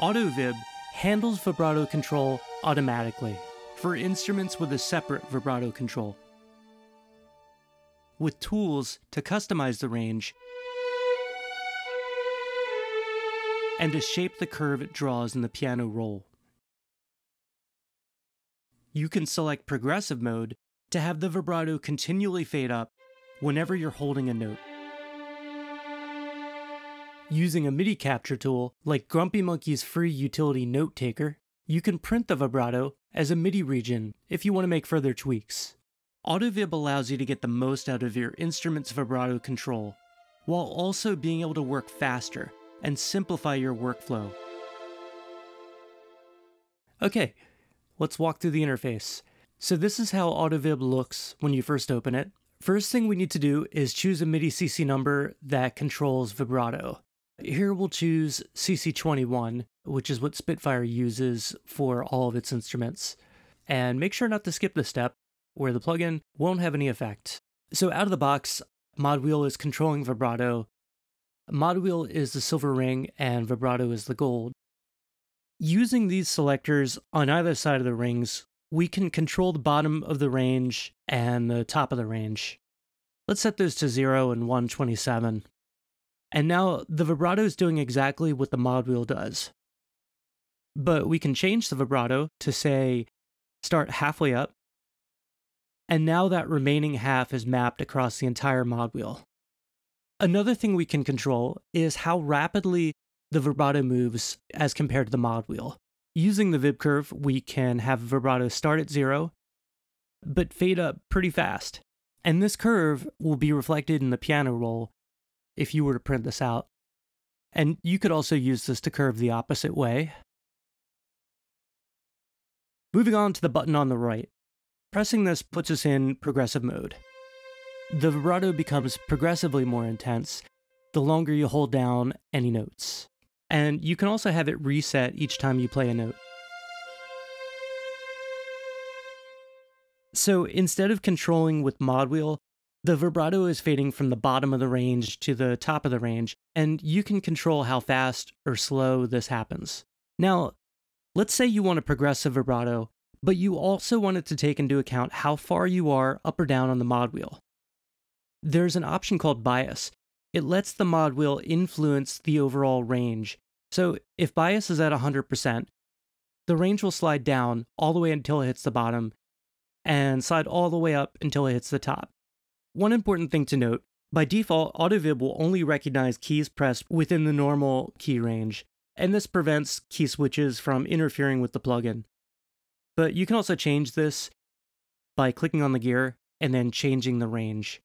AutoVib handles vibrato control automatically for instruments with a separate vibrato control. With tools to customize the range and to shape the curve it draws in the piano roll. You can select progressive mode to have the vibrato continually fade up whenever you're holding a note. Using a MIDI capture tool like Grumpy Monkey's free utility NoteTaker, you can print the vibrato as a MIDI region if you want to make further tweaks. AutoVib allows you to get the most out of your instrument's vibrato control, while also being able to work faster and simplify your workflow. Okay, let's walk through the interface. So this is how AutoVib looks when you first open it. First thing we need to do is choose a MIDI CC number that controls vibrato. Here we'll choose CC21, which is what Spitfire uses for all of its instruments. And make sure not to skip this step, where the plugin won't have any effect. So out of the box, Mod Wheel is controlling vibrato. Mod Wheel is the silver ring, and vibrato is the gold. Using these selectors on either side of the rings, we can control the bottom of the range and the top of the range. Let's set those to 0 and 127. And now the vibrato is doing exactly what the mod wheel does. But we can change the vibrato to say start halfway up. And now that remaining half is mapped across the entire mod wheel. Another thing we can control is how rapidly the vibrato moves as compared to the mod wheel. Using the vib curve, we can have vibrato start at zero, but fade up pretty fast. And this curve will be reflected in the piano roll if you were to print this out. And you could also use this to curve the opposite way. Moving on to the button on the right. Pressing this puts us in progressive mode. The vibrato becomes progressively more intense the longer you hold down any notes. And you can also have it reset each time you play a note. So instead of controlling with mod wheel, the vibrato is fading from the bottom of the range to the top of the range, and you can control how fast or slow this happens. Now, let's say you want a progressive vibrato, but you also want it to take into account how far you are up or down on the mod wheel. There's an option called bias. It lets the mod wheel influence the overall range. So if bias is at 100%, the range will slide down all the way until it hits the bottom, and slide all the way up until it hits the top. One important thing to note by default, AutoVib will only recognize keys pressed within the normal key range, and this prevents key switches from interfering with the plugin. But you can also change this by clicking on the gear and then changing the range.